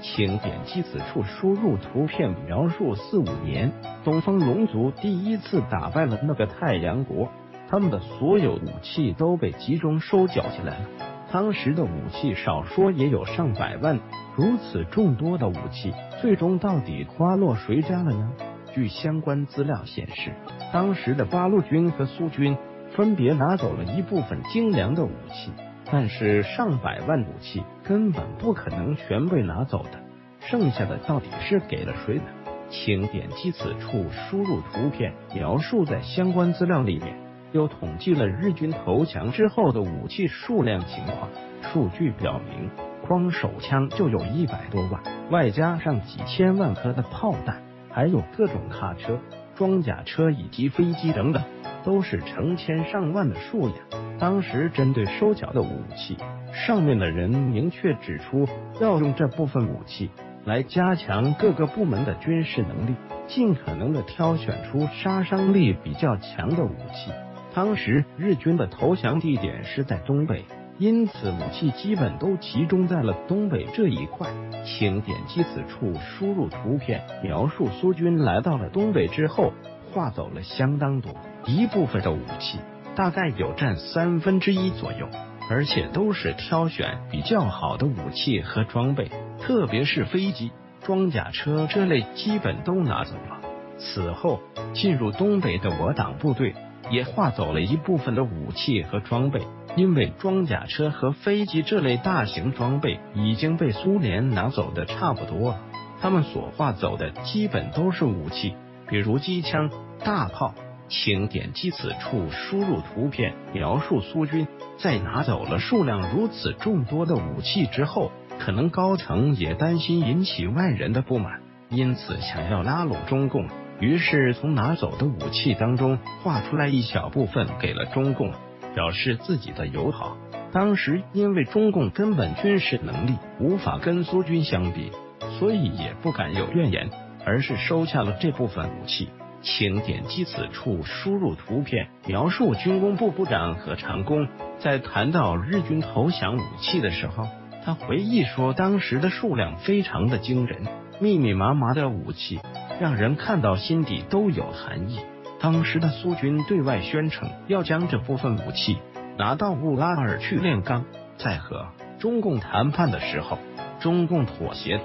请点击此处输入图片描述。四五年，东方龙族第一次打败了那个太阳国，他们的所有武器都被集中收缴起来了。当时的武器少说也有上百万，如此众多的武器，最终到底花落谁家了呢？据相关资料显示，当时的八路军和苏军分别拿走了一部分精良的武器。但是上百万武器根本不可能全被拿走的，剩下的到底是给了谁呢？请点击此处输入图片描述，在相关资料里面又统计了日军投降之后的武器数量情况。数据表明，光手枪就有一百多万，外加上几千万颗的炮弹，还有各种卡车、装甲车以及飞机等等，都是成千上万的数量。当时针对收缴的武器，上面的人明确指出，要用这部分武器来加强各个部门的军事能力，尽可能的挑选出杀伤力比较强的武器。当时日军的投降地点是在东北，因此武器基本都集中在了东北这一块。请点击此处输入图片描述，苏军来到了东北之后，划走了相当多一部分的武器。大概有占三分之一左右，而且都是挑选比较好的武器和装备，特别是飞机、装甲车这类，基本都拿走了。此后，进入东北的我党部队也划走了一部分的武器和装备，因为装甲车和飞机这类大型装备已经被苏联拿走的差不多了，他们所划走的基本都是武器，比如机枪、大炮。请点击此处输入图片描述。苏军在拿走了数量如此众多的武器之后，可能高层也担心引起外人的不满，因此想要拉拢中共，于是从拿走的武器当中划出来一小部分给了中共，表示自己的友好。当时因为中共根本军事能力无法跟苏军相比，所以也不敢有怨言，而是收下了这部分武器。请点击此处输入图片描述。军工部部长何长工在谈到日军投降武器的时候，他回忆说，当时的数量非常的惊人，密密麻麻的武器，让人看到心底都有寒意。当时的苏军对外宣称要将这部分武器拿到乌拉尔去炼钢，在和中共谈判的时候，中共妥协了，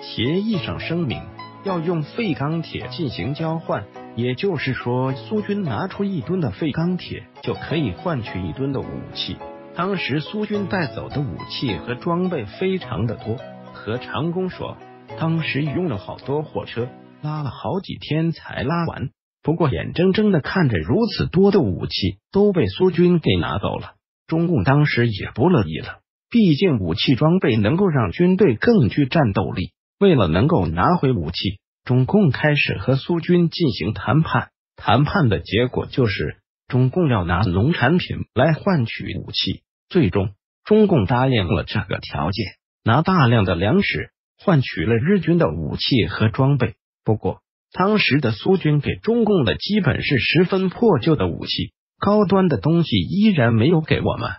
协议上声明。要用废钢铁进行交换，也就是说，苏军拿出一吨的废钢铁就可以换取一吨的武器。当时苏军带走的武器和装备非常的多，何长工说，当时用了好多货车，拉了好几天才拉完。不过，眼睁睁的看着如此多的武器都被苏军给拿走了，中共当时也不乐意了。毕竟武器装备能够让军队更具战斗力。为了能够拿回武器，中共开始和苏军进行谈判。谈判的结果就是，中共要拿农产品来换取武器。最终，中共答应了这个条件，拿大量的粮食换取了日军的武器和装备。不过，当时的苏军给中共的基本是十分破旧的武器高端的东西依然没有给我们。